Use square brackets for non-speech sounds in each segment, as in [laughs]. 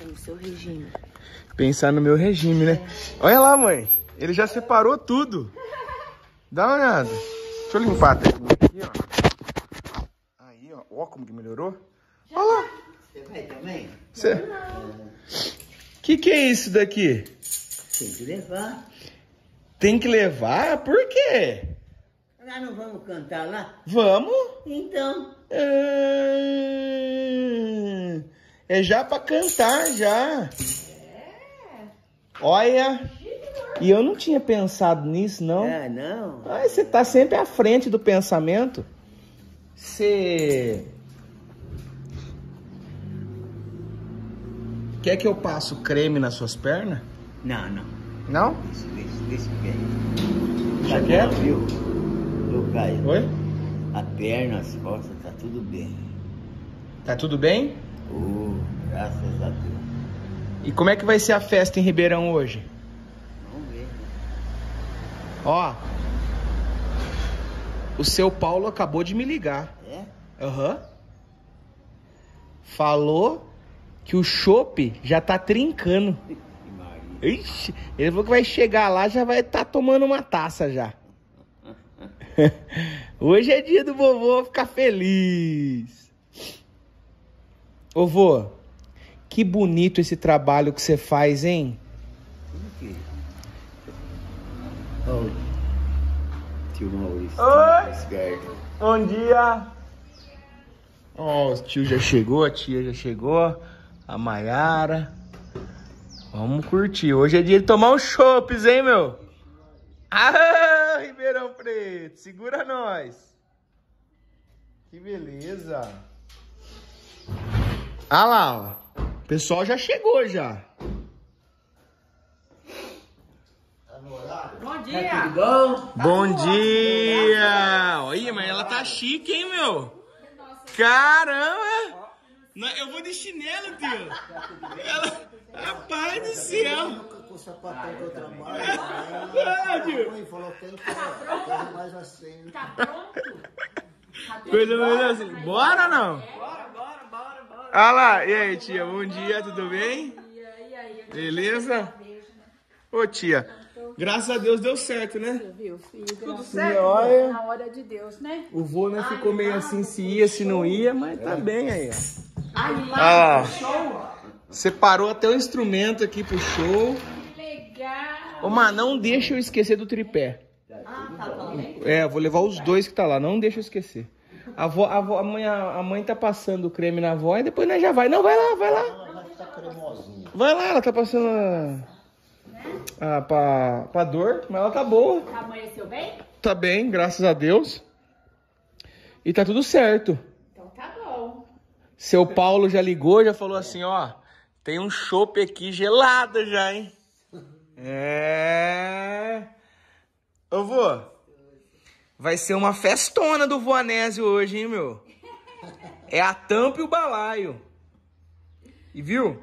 Pensa no seu regime. Pensar no meu regime, né? Olha lá, mãe. Ele já separou tudo. Dá uma olhada. Deixa eu limpar a técnica aqui, ó. Aí, ó. Ó como que melhorou. Olha lá. Você vai também? Cê... Que que é isso daqui? Tem que levar. Tem que levar? Por quê? Nós não vamos cantar lá? Vamos? Então. É, é já pra cantar, já. Olha. E eu não tinha pensado nisso, não. Ah, não. Ai, você tá sempre à frente do pensamento. Você. Quer que eu passe o creme nas suas pernas? Não, não. Não? Deixa quieto. Já Tá quer? bom, Viu? Ô, Caio, Oi? a perna, as costas, tá tudo bem. Tá tudo bem? Ô, graças a Deus. E como é que vai ser a festa em Ribeirão hoje? Vamos ver. Ó. O seu Paulo acabou de me ligar. É? Aham. Falou que o chopp já tá trincando. [laughs] Ixi, ele falou que vai chegar lá já vai estar tomando uma taça já. [laughs] [laughs] Hoje é dia do vovô ficar feliz. Ô vô, que bonito esse trabalho que você faz, hein? Como que? Ó, o tio Maurício. Oi. Bom dia. Ó, o tio já chegou, a tia já chegou, a Maiara. Vamos curtir. Hoje é dia de tomar uns chopes, hein, meu? Ah, Ribeirão Preto, segura nós. Que beleza. Ah lá, ó. O pessoal já chegou já. Bom Tá dia! tudo bom? Bom dia! Olha, mas ela tá chique, hein, meu? Caramba! Não, Eu vou de chinelo, tio. Ela... Rapaz do céu! Com o sapatão que eu trabalho, Ah, tio. falou que fazer mais assim. Tá pronto? Coisa mais assim. Bora ou não? Bora, Olha lá. E aí, tia? Bom dia, tudo bem? Beleza? Beijo, né? Ô, tia. Graças a Deus deu certo, né? Viu, filho? Tudo certo, olha. Na hora de Deus, né? O vô, né, ficou meio assim se ia, se não ia, mas tá bem aí, ó. Aí, Ah. show! Separou até o instrumento aqui pro show. Que legal! Ô, mas não deixa eu esquecer do tripé. Ah, tá bom. É, eu vou levar os dois que tá lá, não deixa eu esquecer. A, avó, a, avó, a, mãe, a mãe tá passando o creme na avó e depois nós já vai. Não, vai lá, vai lá. Ela vai ficar cremosinha. Vai lá, ela tá passando a, a, pra, pra dor, mas ela tá boa. Amanheceu bem? Tá bem, graças a Deus. E tá tudo certo. Então tá bom. Seu Paulo já ligou, já falou assim, ó. Tem um chopp aqui gelado já, hein? É. Ô, vô. Vai ser uma festona do Voanésio hoje, hein, meu? É a tampa e o balaio. E viu?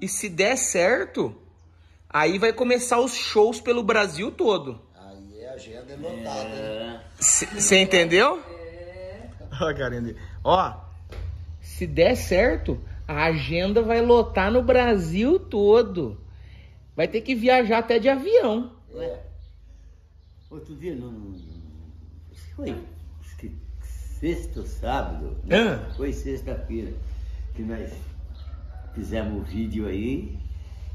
E se der certo, aí vai começar os shows pelo Brasil todo. Aí a agenda é lotada? Você entendeu? É. Ó, carinha dele. Ó, se der certo, a agenda vai lotar no Brasil todo. Vai ter que viajar até de avião. Ué, outro dia, não, não, não- foi ou sábado, né? Ah. foi sexta-feira, que nós fizemos o vídeo aí,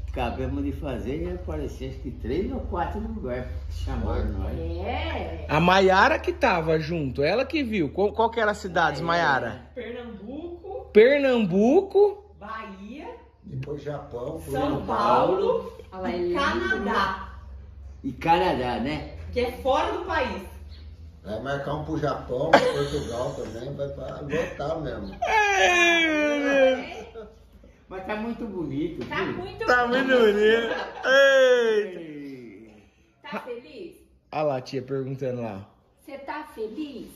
acabamos de fazer e apareceu acho que três ou quatro lugares que chamaram nós. É. A Maiara que tava junto, ela que viu. Qual, qual que era as cidades, Maiara? Pernambuco, Pernambuco. Bahia, Depois Japão, São Paulo, Canadá, E Canadá, né? que é fora do país. Vai marcar um pro Japão, Portugal também, vai pra lotar mesmo. Mas tá muito bonito, Tá viu? muito Tá muito bonito. Ei. Tá feliz? Olha lá, a tia perguntando lá. Você tá feliz?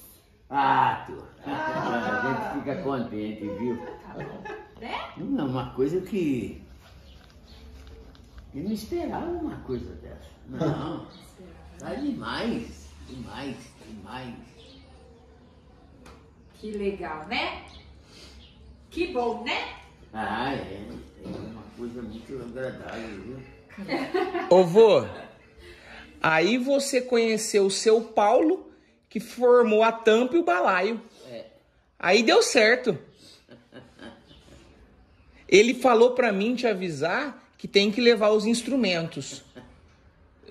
Ah, tô. A gente fica contente, viu? Tá bom. Né? Não, uma coisa que. Eu não esperava uma coisa dessa. Não. Tá demais. Demais, demais. Que legal, né? Que bom, né? Ah, é. É uma coisa agradável, viu? Ô vô, aí você conheceu o seu Paulo, que formou a tampa e o balaio. É. Aí deu certo. Ele falou pra mim te avisar que tem que levar os instrumentos.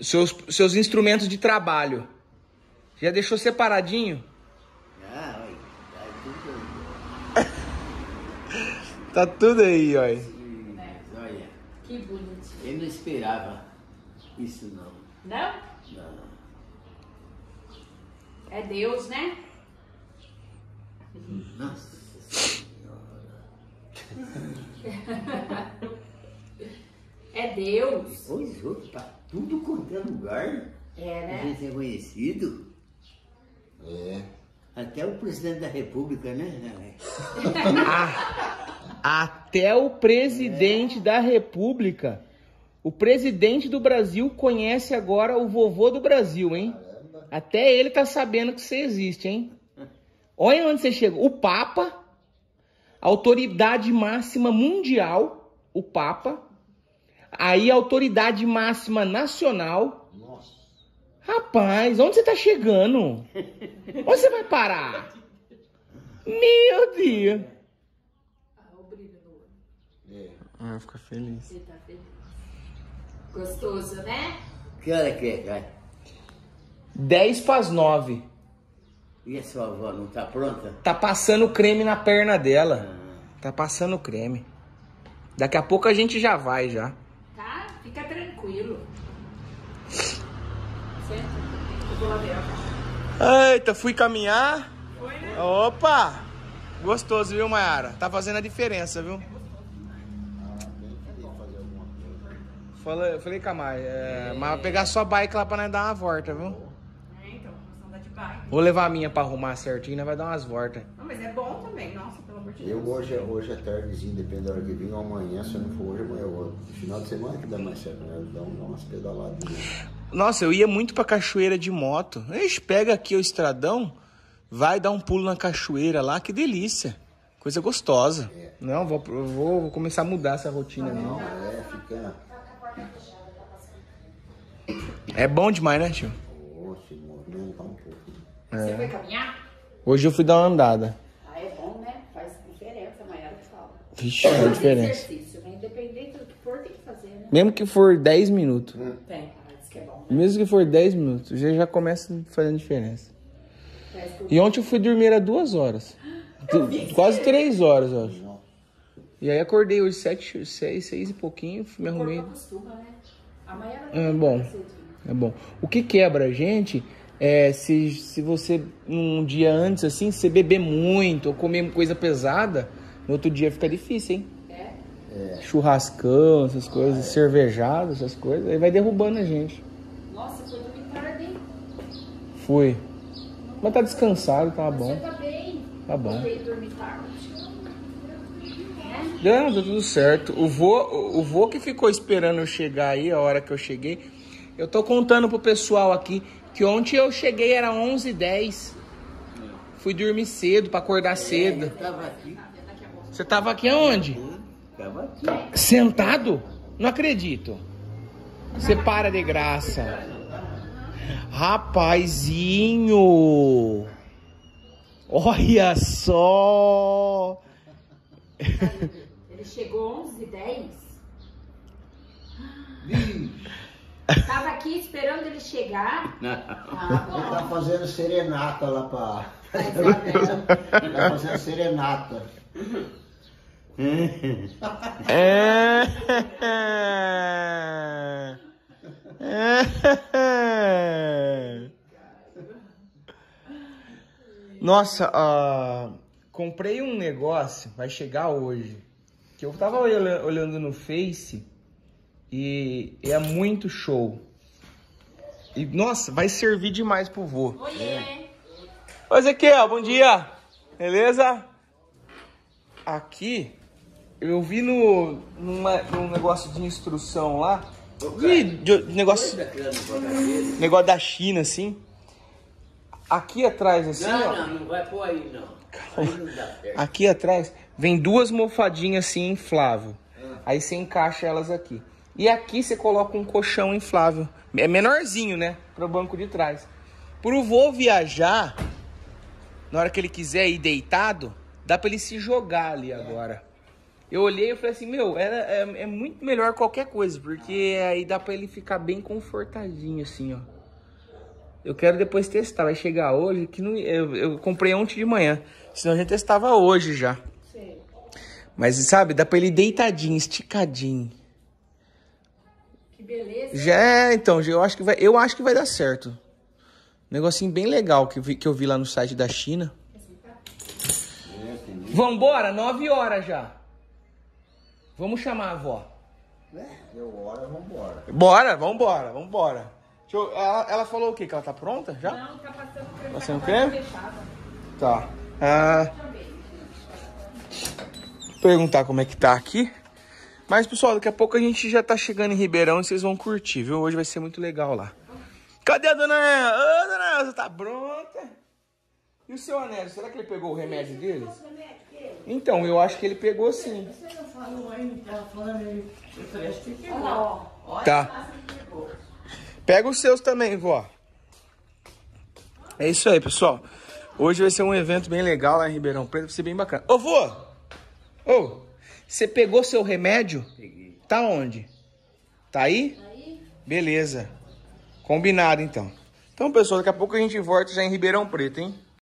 Seus, seus instrumentos de trabalho. Já deixou separadinho? Ah, olha, tá tudo aí. Tá tudo aí, ó. [laughs] Mas, olha, Que bonitinho. eu não esperava isso não. Não? Não. É Deus, né? Nossa senhora. [laughs] É Deus. Pois outro, tá tudo quanto é lugar. É, A né? gente é conhecido. É. Até o presidente da república, né? [laughs] Até o presidente da república. O presidente do Brasil conhece agora o vovô do Brasil, hein? Até ele tá sabendo que você existe, hein? Olha onde você chegou. O Papa, a autoridade máxima mundial, o Papa. Aí a autoridade máxima nacional. Rapaz, onde você tá chegando? Onde você vai parar? Meu Deus. Ah, o brilho no olho. É. Ah, fica feliz. Você tá feliz. Gostoso, né? Que hora que é, cara? 10 pras 9. E a sua avó não tá pronta? Tá passando creme na perna dela. Ah, Tá passando creme. Daqui a pouco a gente já vai já. Tá? Fica Eu lá. Eita, fui caminhar. Opa! Gostoso, viu, Mayara? Tá fazendo a diferença, viu? Ah, tem que fazer alguma coisa. Falei, falei com a Mai, é, mas vai pegar sua bike lá pra nós dar uma volta, viu? É, então, vamos andar de bike. Vou levar a minha pra arrumar certinho, nós vai dar umas voltas. Não, mas é bom também, nossa, pelo amor de Eu Deus. hoje, hoje é tardezinho, depende da hora que vim, ou amanhã, se eu não for hoje, amanhã eu vou. Final de semana que dá mais certo, né? Dá, um- dá umas pedaladinhas. Nossa, eu ia muito pra cachoeira de moto. Ixi, pega aqui o estradão, vai dar um pulo na cachoeira lá, que delícia. Coisa gostosa. Não, vou, vou, vou começar a mudar essa rotina, não. É, fica. É bom demais, né, tio? Oxe, movimentar um pouco. Você foi caminhar? Hoje eu fui dar uma andada. Ah, é bom, né? Faz diferença, Maiara fala. Vixe, faz diferença. Exercício, né? Independente do que for, tem que fazer, né? Mesmo que for 10 minutos. Tem. Mesmo que for 10 minutos, já, já começa fazendo diferença. E ontem eu fui dormir às 2 horas. [gasps] Quase 3 horas, eu acho. E aí acordei hoje 7, 6, 6 e pouquinho, fui me arrumei. né? É bom. É bom. O que quebra a gente é se, se você, num dia antes, assim, você beber muito ou comer coisa pesada, no outro dia fica difícil, hein? É? Churrascão, essas coisas, cervejado, essas coisas, aí vai derrubando a gente. Nossa, foi dormir tarde, hein? Fui. Mas tá descansado, tá bom. Você tá bem. Tá bom. Tarde. Né? Não, tá tudo certo. O vô, o vô que ficou esperando eu chegar aí, a hora que eu cheguei. Eu tô contando pro pessoal aqui que ontem eu cheguei, era 11h10. Fui dormir cedo pra acordar cedo. Eu tava aqui. Você tava aqui aonde? Hum, Tava aqui. Sentado? Não acredito. Você para de graça. Rapazinho! Olha só! Ele chegou 11 h 10 Tava aqui esperando ele chegar. Ah, Ele tá fazendo serenata lá pra. É? Tá fazendo serenata. É. Nossa, ah, comprei um negócio, vai chegar hoje. Que eu tava olha- olhando no Face e é muito show. E nossa, vai servir demais pro vô. Oiê. Oi, Ezequiel, bom dia. Beleza? Aqui, eu vi no, numa- num negócio de instrução lá, de, de- de negócio, negócio da China, assim. Aqui atrás, assim, Não, ó. não, não vai pôr aí, não. Aí não. Aqui atrás vem duas mofadinhas assim inflável. Aí você encaixa elas aqui. E aqui você coloca um colchão inflável. É menorzinho, né? Para o banco de trás. Pro voo viajar, na hora que ele quiser ir deitado, dá para ele se jogar ali agora. Eu olhei e falei assim, meu, era, é, é muito melhor qualquer coisa, porque aí dá para ele ficar bem confortadinho assim, ó. Eu quero depois testar, vai chegar hoje, que não, eu, eu comprei ontem de manhã, senão a gente testava hoje já. Sim. Mas sabe, dá para ele deitadinho, esticadinho. Que beleza. Já, é, então, eu acho que vai, eu acho que vai dar certo. Negocinho bem legal que, vi, que eu vi lá no site da China. Vambora, nove horas já. Vamos chamar a avó. É, deu hora, vambora. Bora, vambora, vambora. Eu, ela, ela, falou o quê? Que ela tá pronta já? Não, tá passando creme. Passando tá creme? Tá. Ah, perguntar como é que tá aqui. Mas, pessoal, daqui a pouco a gente já tá chegando em Ribeirão e vocês vão curtir, viu? Hoje vai ser muito legal lá. Cadê a dona Elza? Ô, dona Elza, tá pronta? E o seu Anélio, será que ele pegou o remédio dele? Então, eu acho que ele pegou sim. Você não falou ainda, tava falando aí. Eu falei, acho que pegou. Tá. Pega os seus também, vó. É isso aí, pessoal. Hoje vai ser um evento bem legal lá em Ribeirão Preto, vai ser bem bacana. Ô, vô! Ô, você pegou seu remédio? Peguei. Tá onde? Tá aí? Tá aí. Beleza. Combinado, então. Então, pessoal, daqui a pouco a gente volta já em Ribeirão Preto, hein?